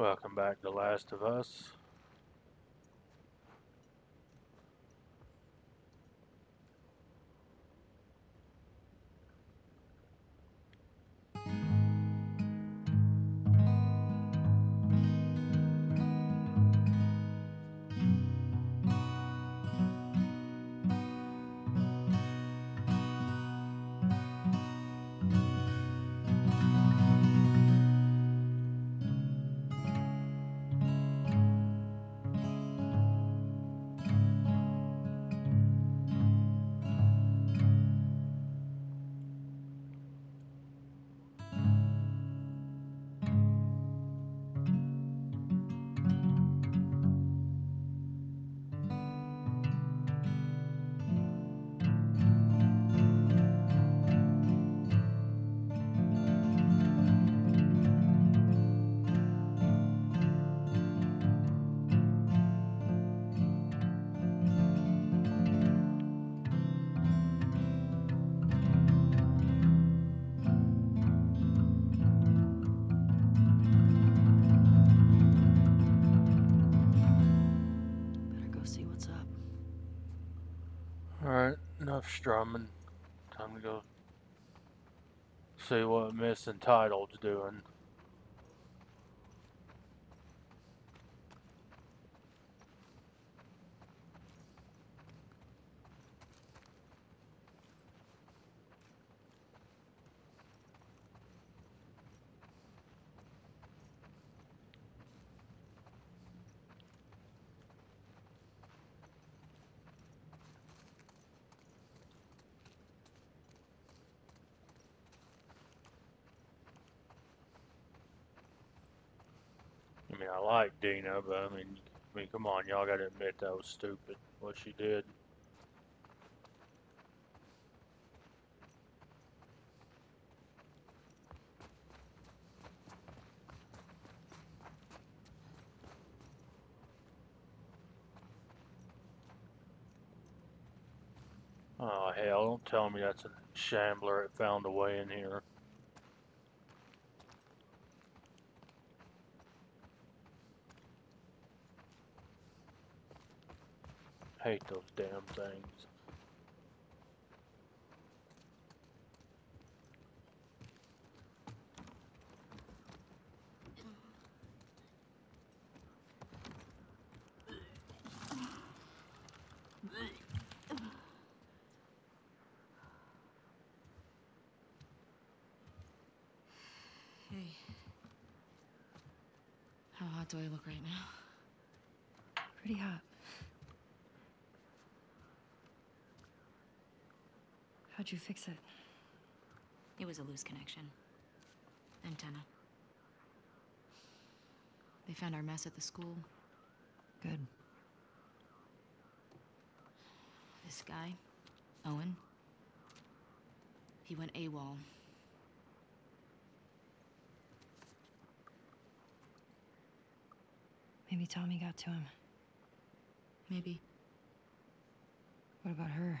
Welcome back to Last of Us. Strumming. Time to go see what Miss Entitled's doing. I mean, I like Dina, but I mean, I mean, come on, y'all gotta admit that was stupid what she did. Oh hell! Don't tell me that's a shambler that found a way in here. Hate those damn things. Hey. How hot do I look right now? Pretty hot. How'd you fix it? It was a loose connection. Antenna. They found our mess at the school. Good. This guy, Owen, he went AWOL. Maybe Tommy got to him. Maybe. What about her?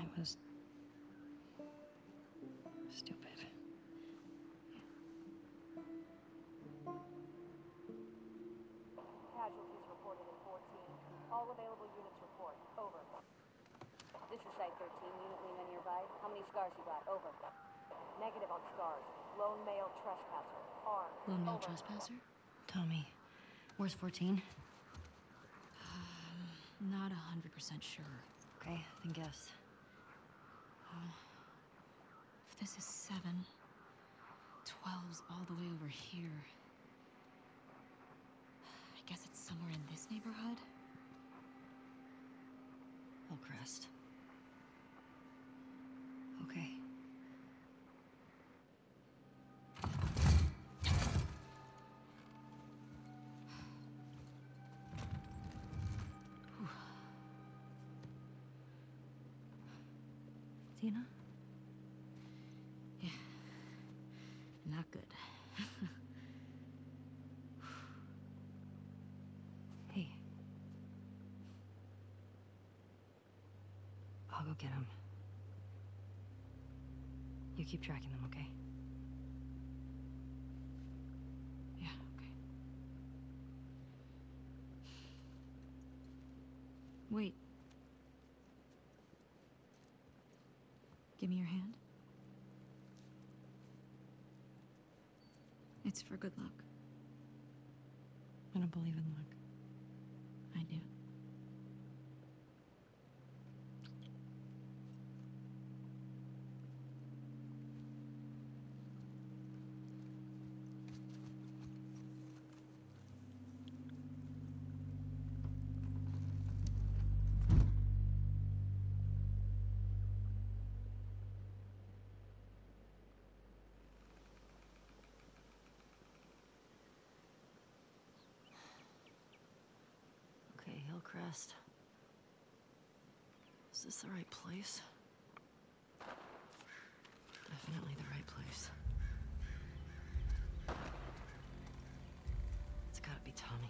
was. stupid. Casualties reported in 14. All available units report. Over. This is Site 13. Unit Lima nearby. How many scars you got? Over. Negative on scars. Lone male trespasser. Armed. Lone male Over. trespasser? Tommy. Where's 14? Um, not a hundred percent sure. Okay, then guess. If this is seven, 12's all the way over here. I guess it's somewhere in this neighborhood? Hillcrest. Okay. Dina? Not good. Hey. I'll go get him. You keep tracking them, okay? Yeah, okay. Wait. Give me your hand. It's for good luck. I don't believe in luck. I do. Okay, Is this the right place? Definitely the right place. It's gotta be Tommy.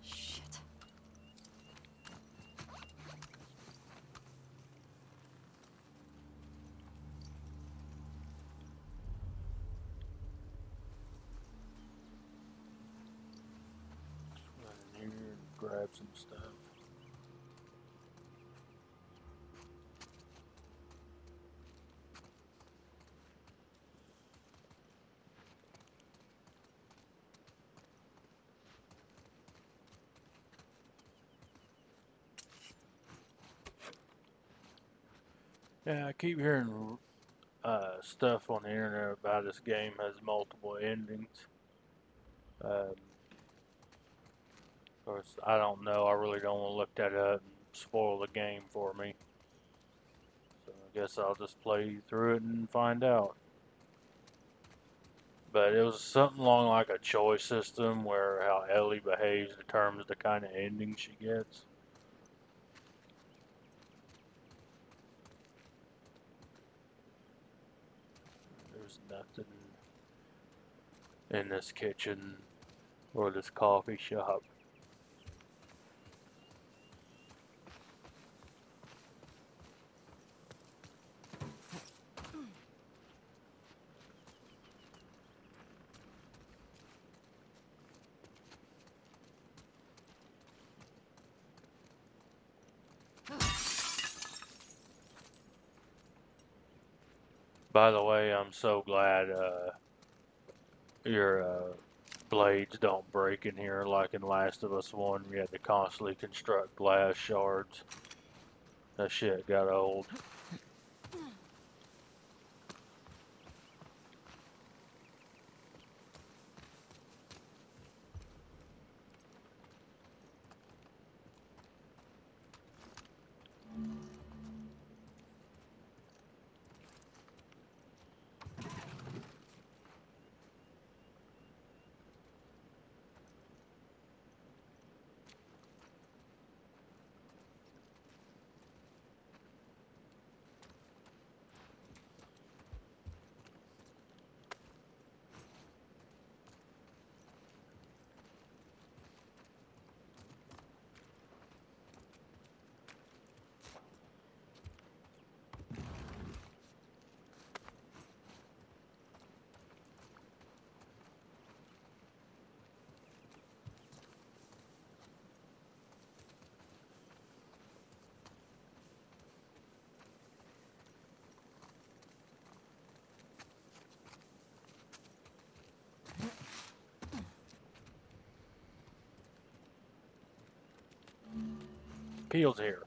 Shit. Run in here and grab some stuff. Yeah, I keep hearing uh, stuff on the internet about this game has multiple endings. Um, course, I don't know. I really don't want to look that up and spoil the game for me. So I guess I'll just play through it and find out. But it was something along like a choice system where how Ellie behaves determines the kind of ending she gets. There's nothing in this kitchen or this coffee shop. By the way, I'm so glad uh, your uh, blades don't break in here like in Last of Us 1. We had to constantly construct glass shards. That shit got old. Appeals here.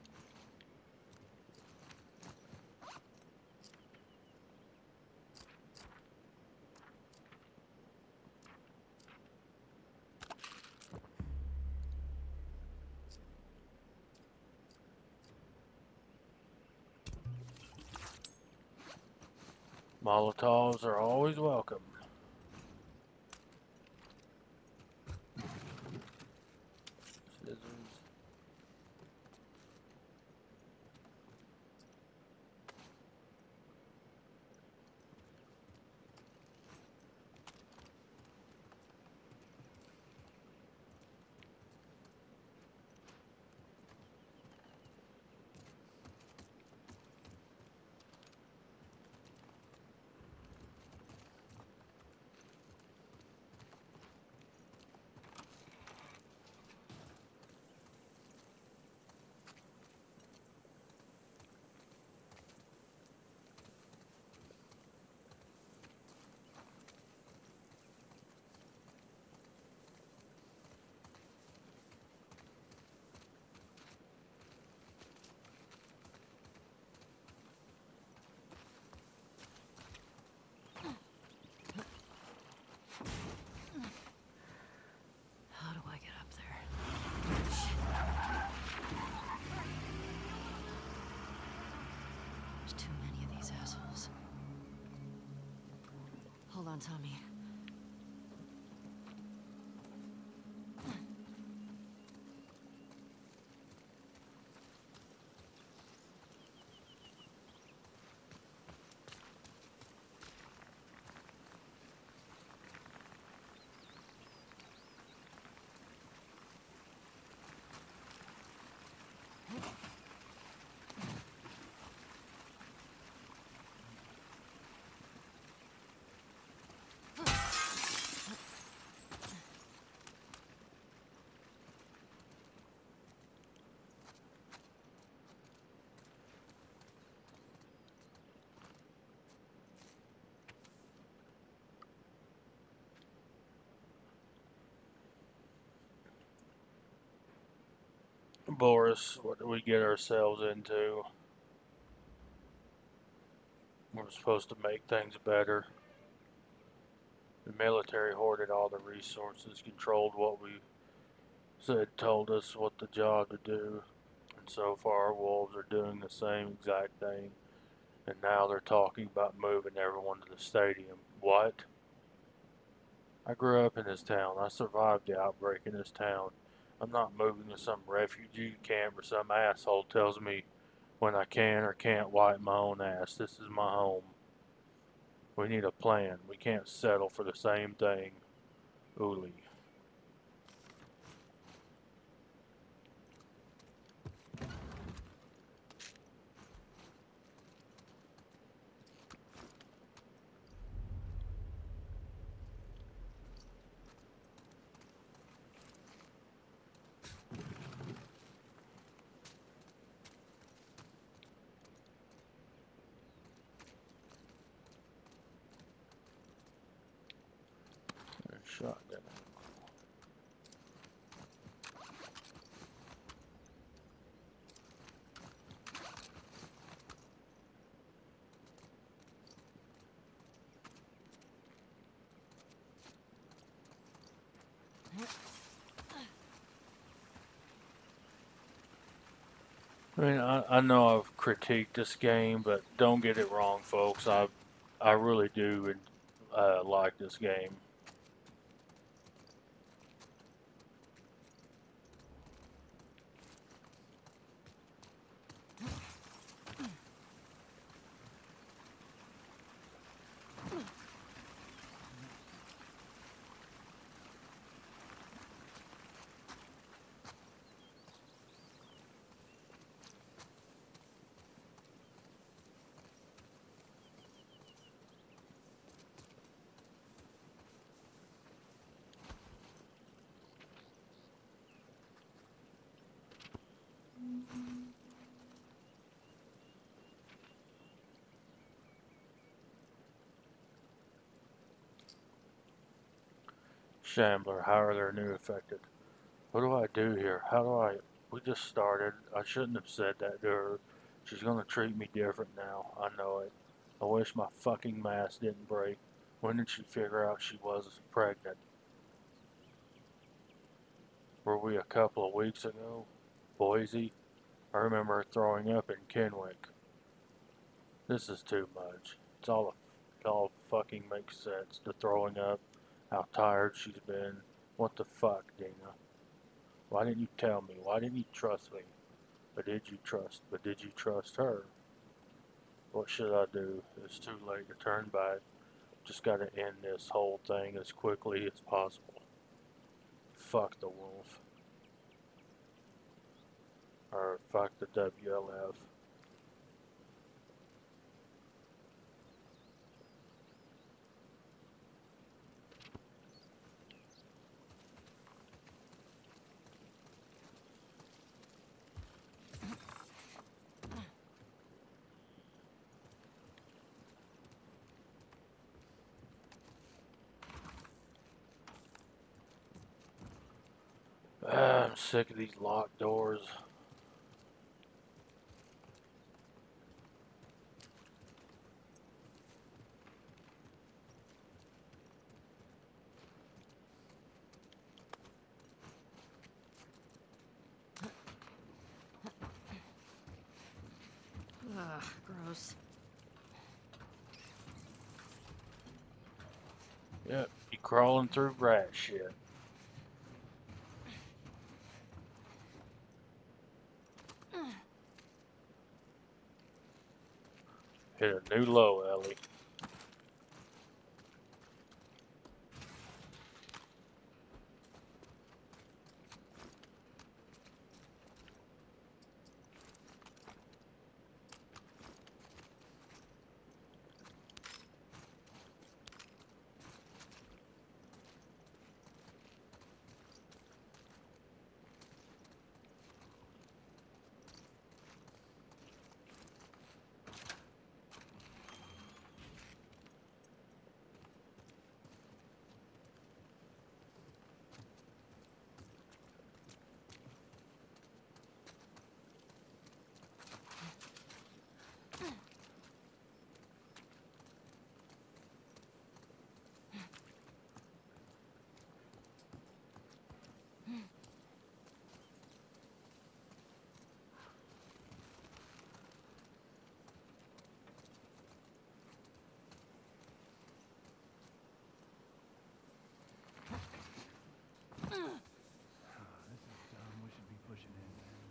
Molotovs are always welcome. On, Tommy. Boris, what do we get ourselves into? We're supposed to make things better. The military hoarded all the resources, controlled what we said, told us what the job to do. And so far, wolves are doing the same exact thing. And now they're talking about moving everyone to the stadium. What? I grew up in this town. I survived the outbreak in this town. I'm not moving to some refugee camp or some asshole tells me when I can or can't wipe my own ass. This is my home. We need a plan. We can't settle for the same thing. Uli. I mean, I, I know I've critiqued this game, but don't get it wrong, folks. I I really do uh, like this game. Shambler, how are their new affected? What do I do here? How do I... We just started. I shouldn't have said that to her. She's gonna treat me different now. I know it. I wish my fucking mask didn't break. When did she figure out she was pregnant? Were we a couple of weeks ago? Boise? I remember throwing up in Kenwick. This is too much. It's all It all fucking makes sense. The throwing up, how tired she's been. What the fuck, Dana? Why didn't you tell me? Why didn't you trust me? But did you trust? But did you trust her? What should I do? It's too late to turn back. Just gotta end this whole thing as quickly as possible. Fuck the wolf. Or fuck the WLF. Ah, I'm sick of these locked doors. Ugh, gross. Yep, you crawling through rat shit. New low, Ellie.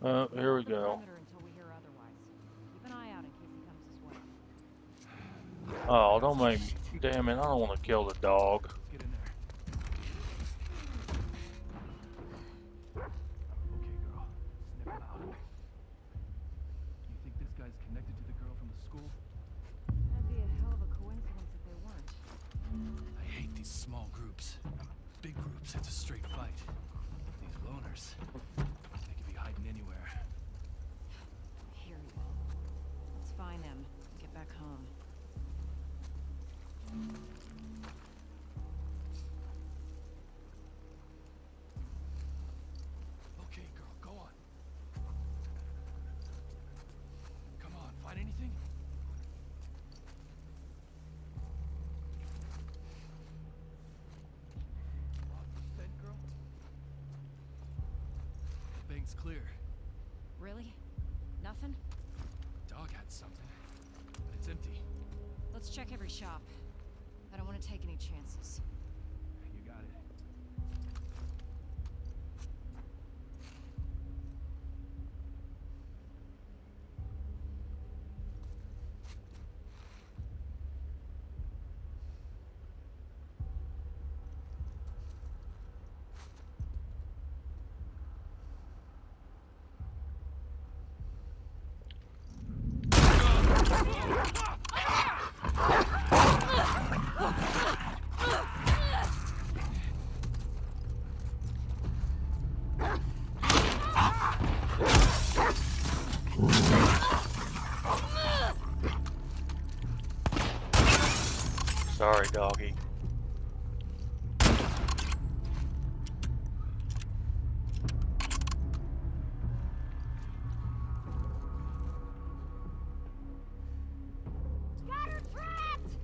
Uh, here we go. Oh, don't make me. Damn it, I don't want to kill the dog. Nothing? Dog had something, but it's empty. Let's check every shop. I don't want to take any chances. You got it. Sorry, doggy. Got her trapped!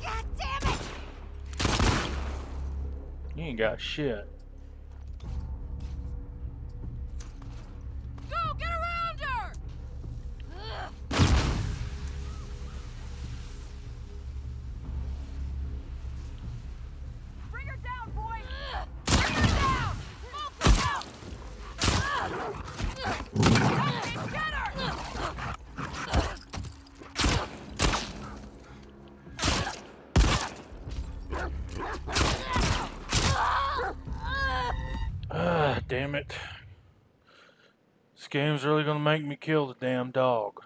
God damn it! You ain't got shit. Game's really gonna make me kill the damn dog.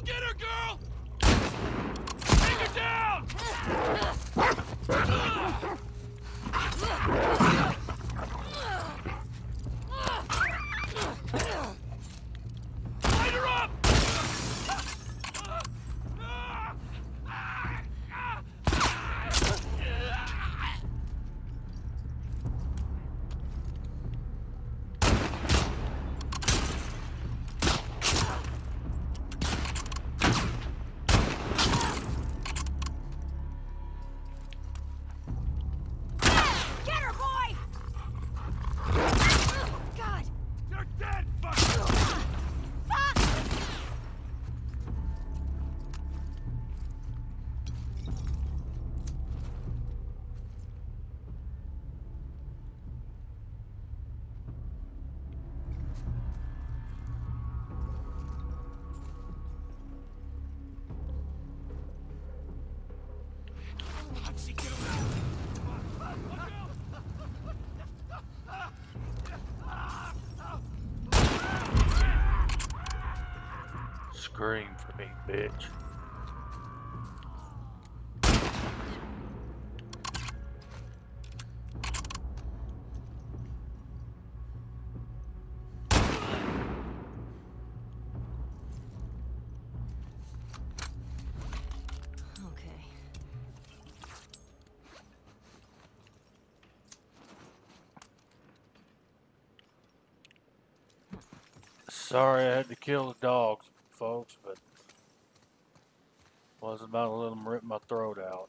Go get her, girl! Take her down! bitch. Okay. Sorry I had to kill the dogs, folks, wasn't about to let them rip my throat out.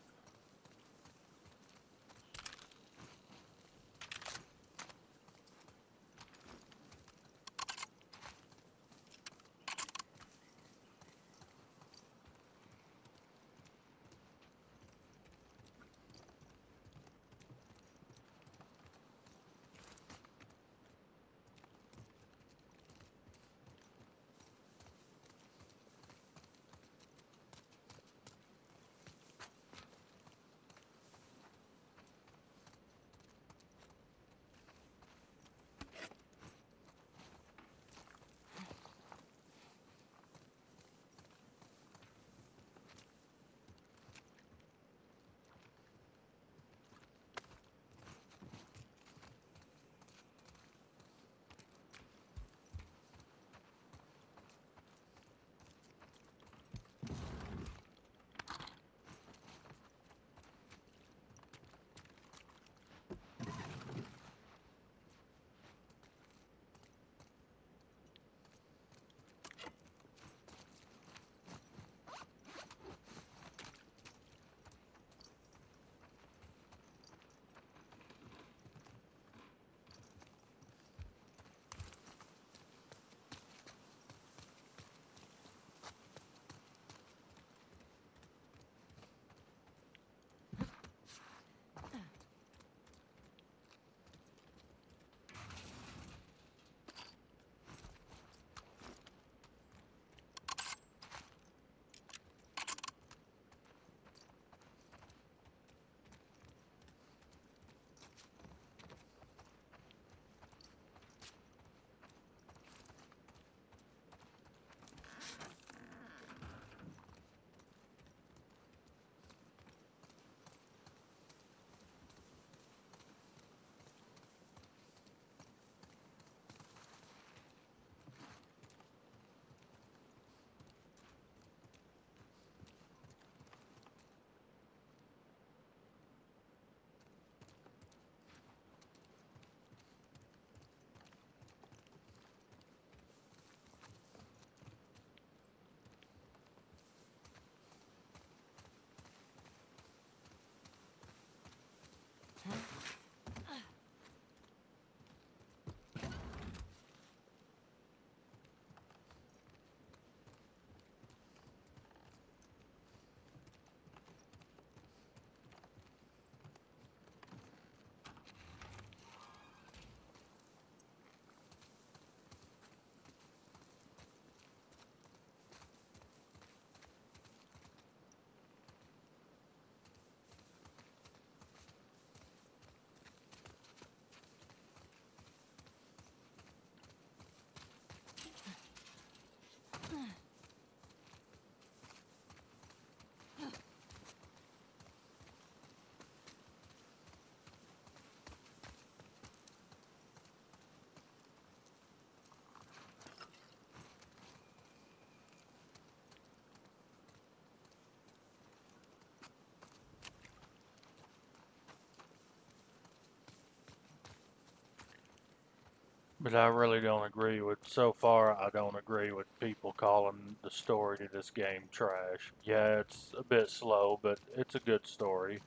But I really don't agree with, so far, I don't agree with people calling the story to this game trash. Yeah, it's a bit slow, but it's a good story.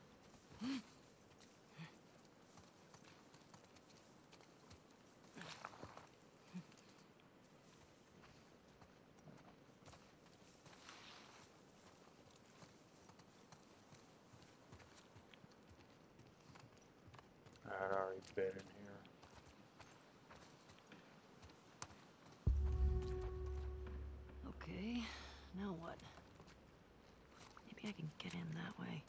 I'd already been in here. Okay, now what? Maybe I can get in that way.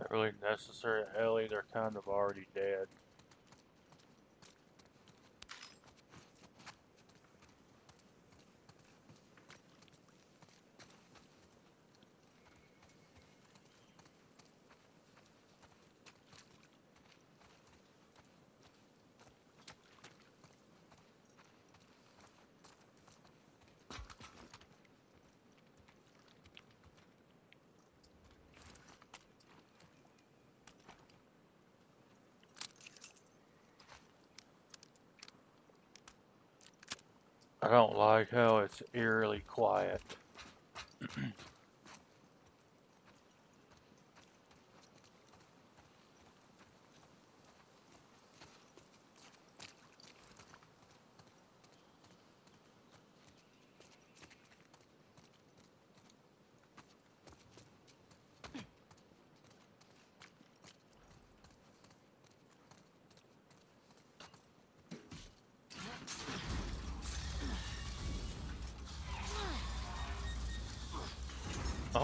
That really necessary? Ellie, they're kind of already dead. I don't like how it's eerily quiet.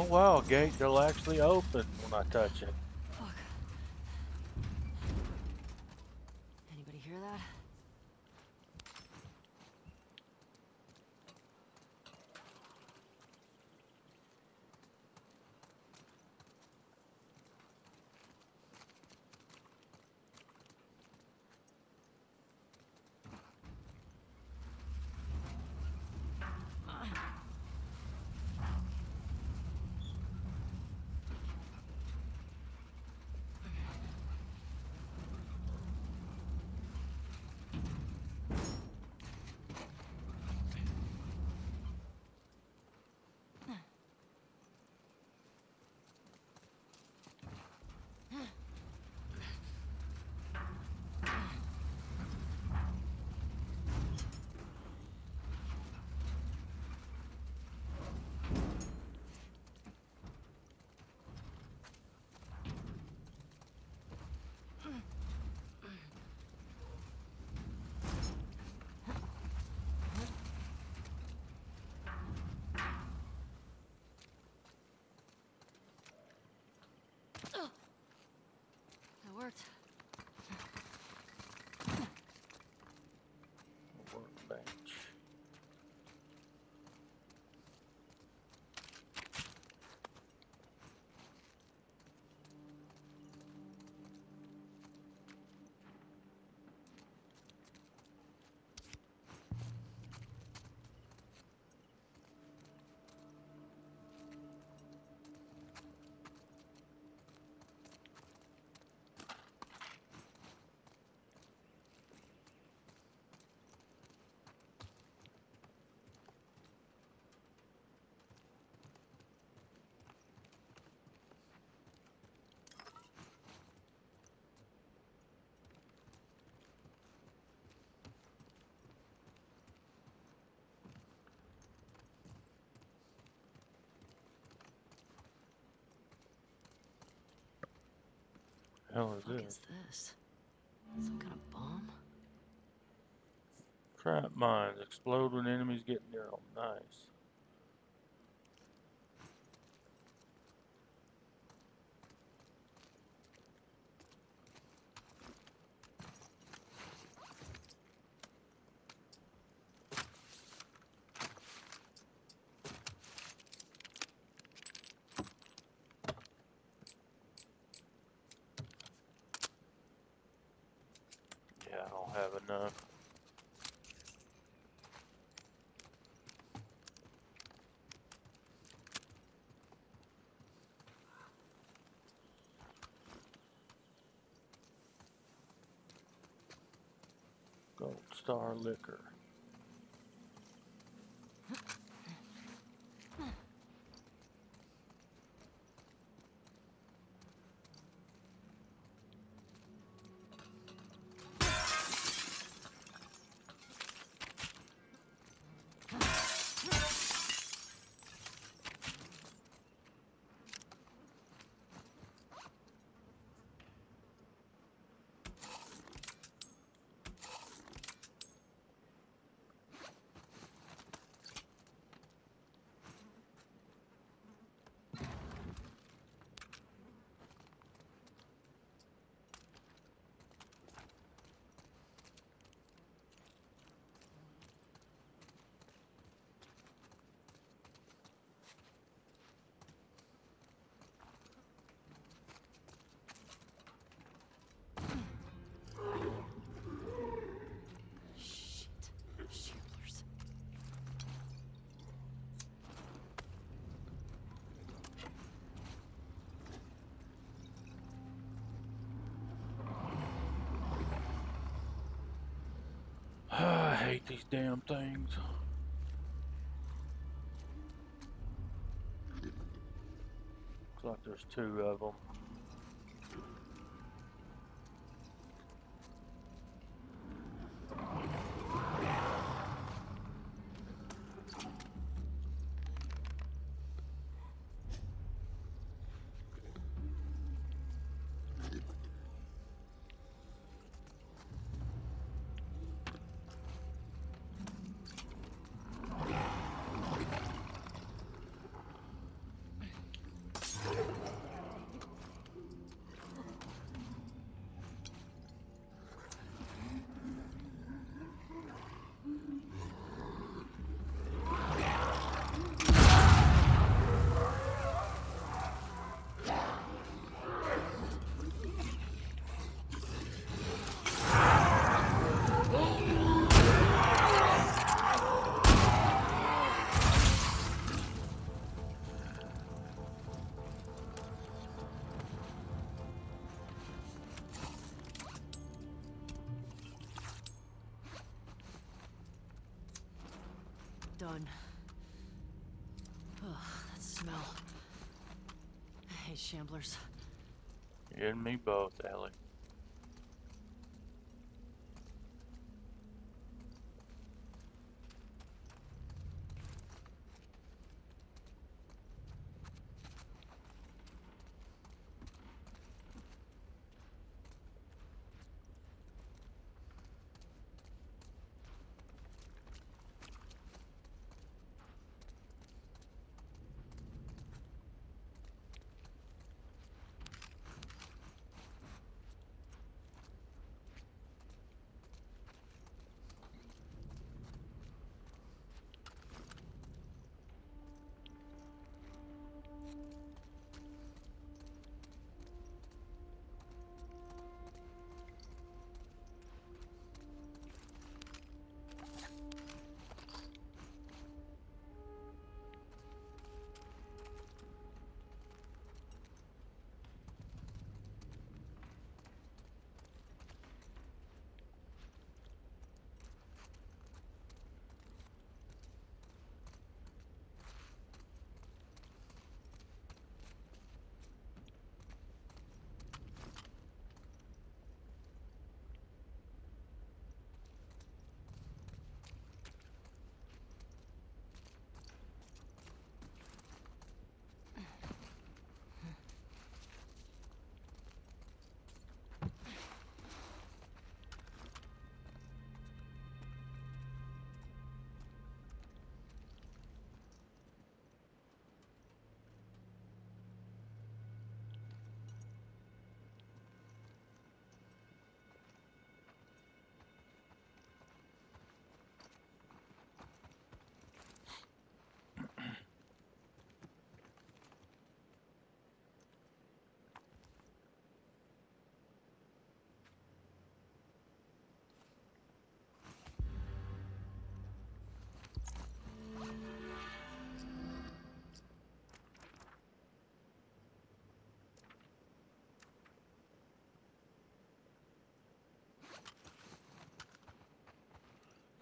Wow, gate they'll actually open when I touch it. bench. Hell is this? is this? Some kind of bomb? Trap mines explode when enemies get near them. Nice. Yeah, I don't have enough. Gold Star Liquor. Shit. Shamblers. I hate these damn things. Looks like there's two of them. Shamblers. You and me both, Ellie.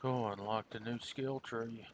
Cool, unlocked a new skill tree.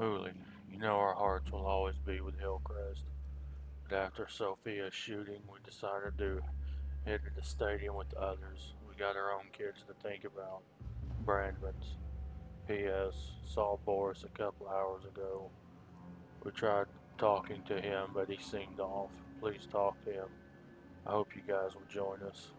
Uli, you know our hearts will always be with Hillcrest. But after Sophia's shooting, we decided to head to the stadium with the others. We got our own kids to think about. Brandman's. P.S. Saw Boris a couple hours ago. We tried talking to him, but he seemed off. Please talk to him. I hope you guys will join us.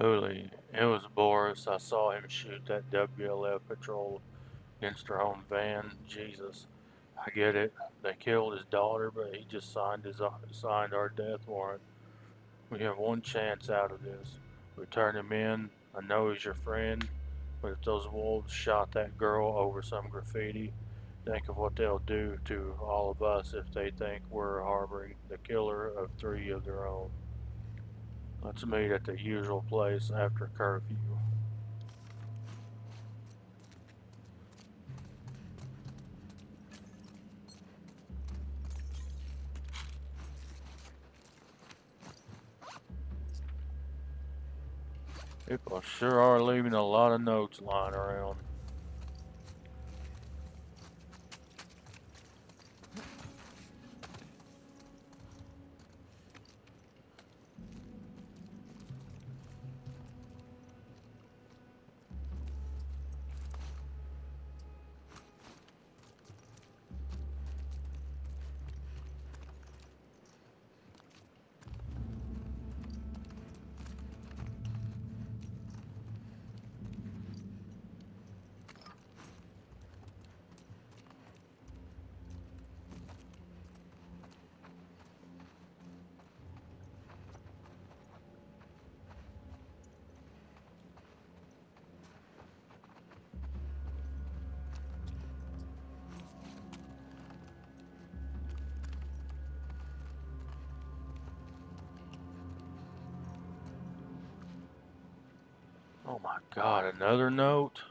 Holy, it was Boris. I saw him shoot that WLF patrol against own van. Jesus, I get it. They killed his daughter, but he just signed his uh, signed our death warrant. We have one chance out of this. We turn him in. I know he's your friend, but if those wolves shot that girl over some graffiti, think of what they'll do to all of us if they think we're harboring the killer of three of their own. Let's meet at the usual place after curfew. People sure are leaving a lot of notes lying around. Another note?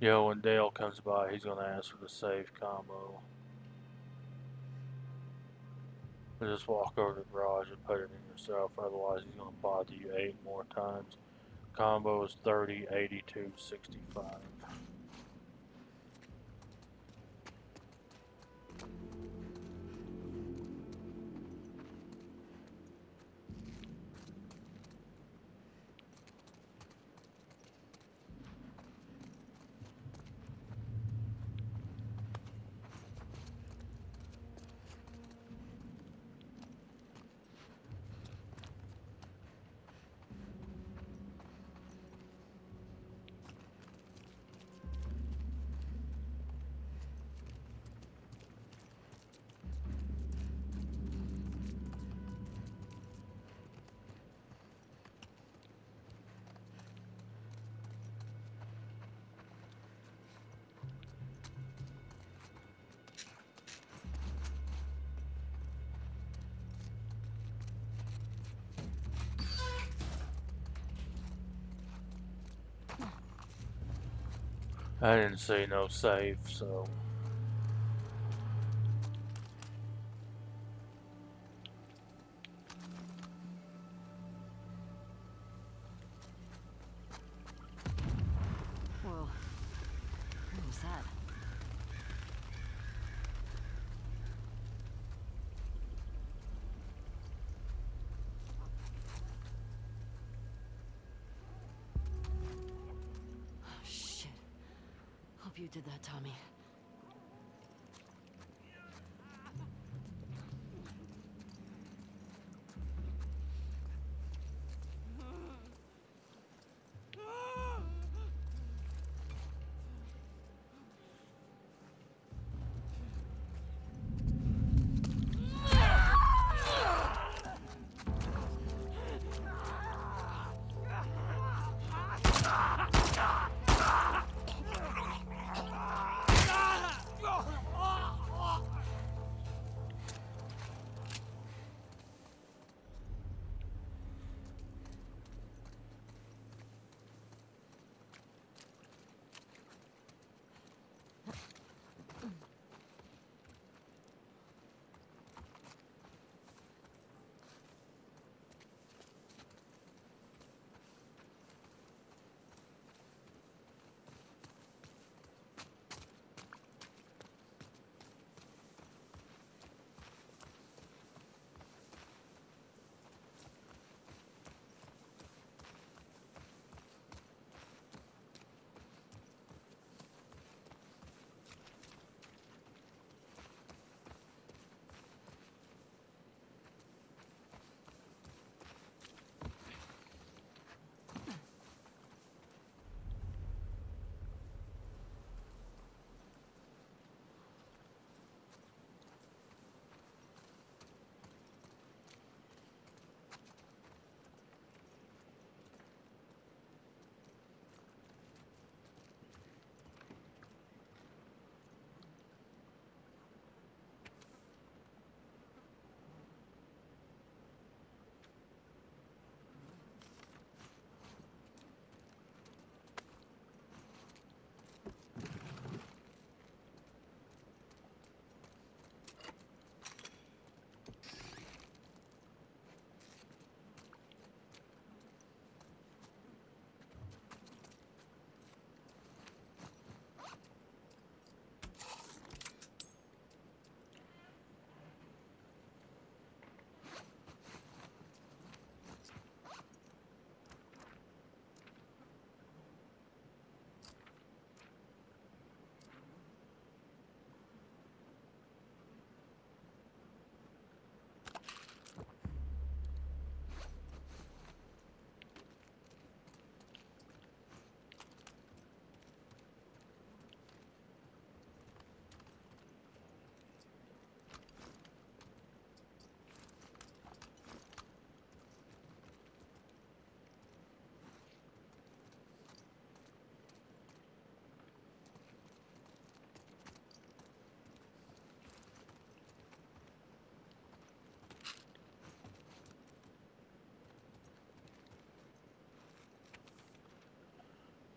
Yo, when Dale comes by, he's gonna ask for the safe combo. just walk over to the garage and put it in yourself, otherwise he's gonna bother you eight more times. Combo is 30, 82, 65. I didn't see no save, so.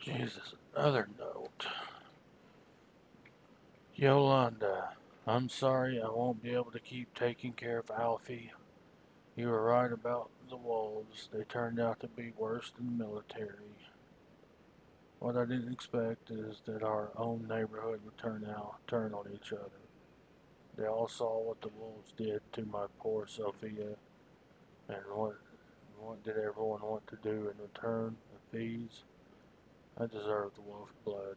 Jesus, another note. Yolanda, I'm sorry I won't be able to keep taking care of Alfie. You were right about the wolves. They turned out to be worse than the military. What I didn't expect is that our own neighborhood would turn out turn on each other. They all saw what the wolves did to my poor Sophia, and what what did everyone want to do in return? The fees? I deserved the wolf blood.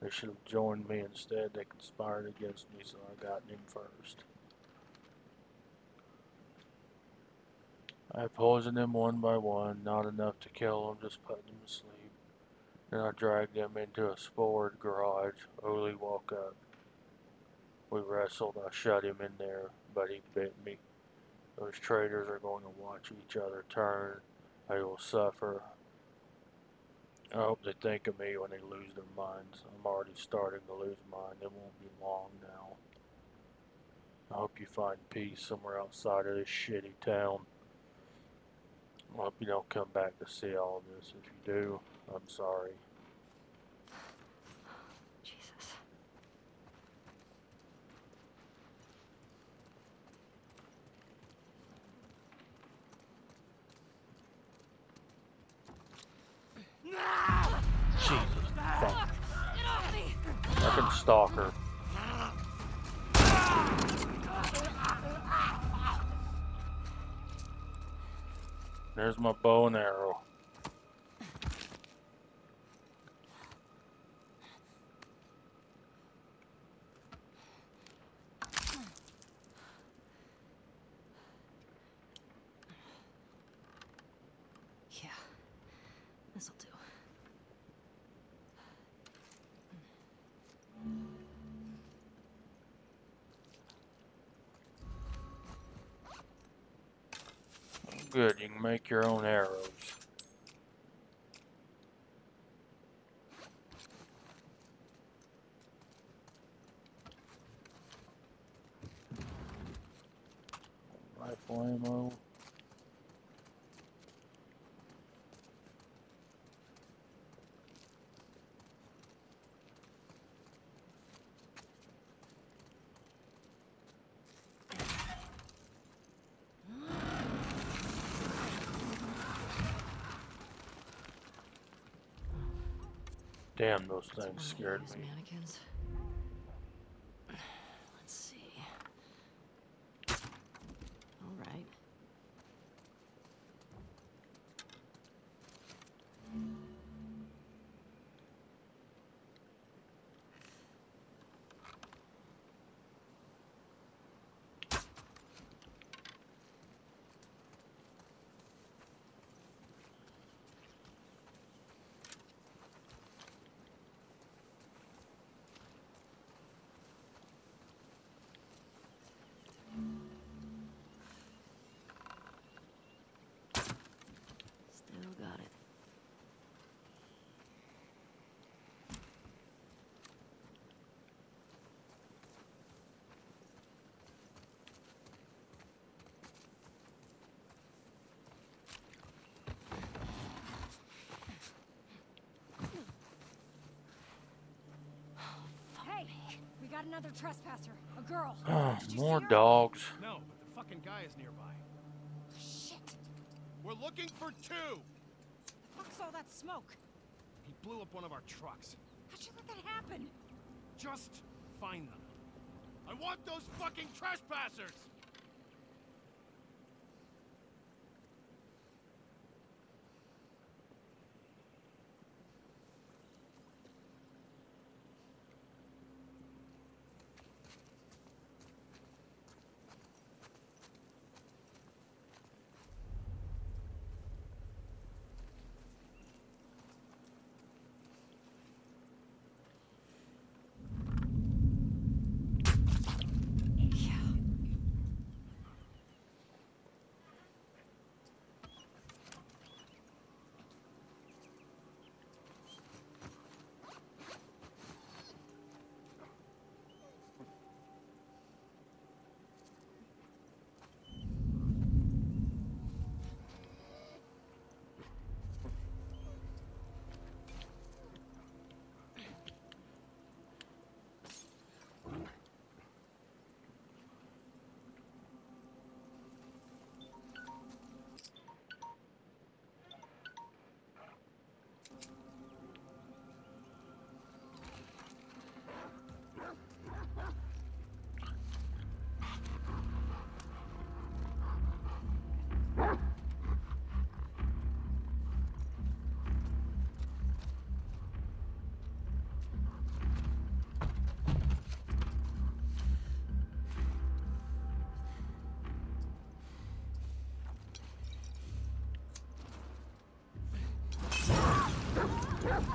They should have joined me instead. They conspired against me, so I got him first. I poisoned them one by one, not enough to kill them, just put them to sleep. Then I dragged them into a spored garage. Oli woke up. We wrestled. I shut him in there, but he bit me. Those traitors are going to watch each other turn. They will suffer. I hope they think of me when they lose their minds. I'm already starting to lose mine. It won't be long now. I hope you find peace somewhere outside of this shitty town. I hope you don't come back to see all this. If you do, I'm sorry. Jesus. Jesus fuck. Fucking stalker. There's my bow and arrow. Yeah. This'll do. Good, you can make your own arrows. Damn, those things scared me. Mannequins. Let's see. All right. Still got it. Hey, we got another trespasser. A girl. Oh, more dogs. No, but the fucking guy is nearby. Shit. We're looking for two! The fuck's all that smoke? He blew up one of our trucks. How'd you let that happen? Just find them. I want those fucking trespassers! Yeah.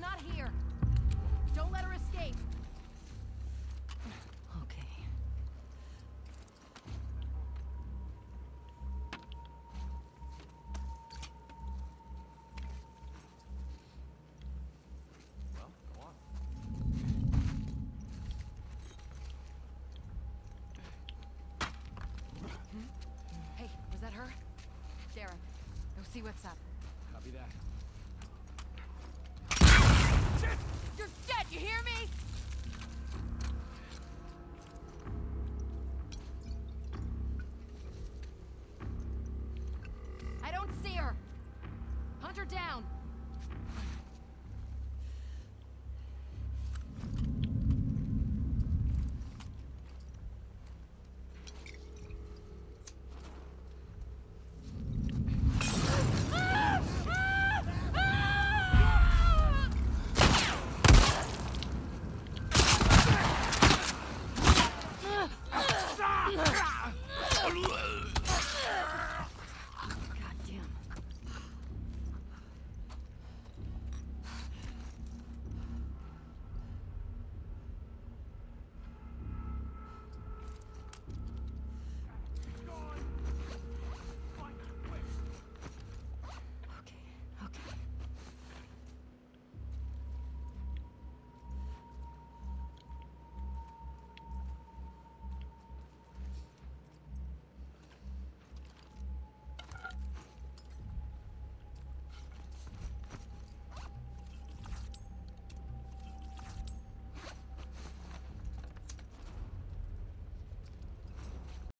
not here. Don't let her escape. Okay. Well, go on. Hey, was that her? Darren, go see what's up. down.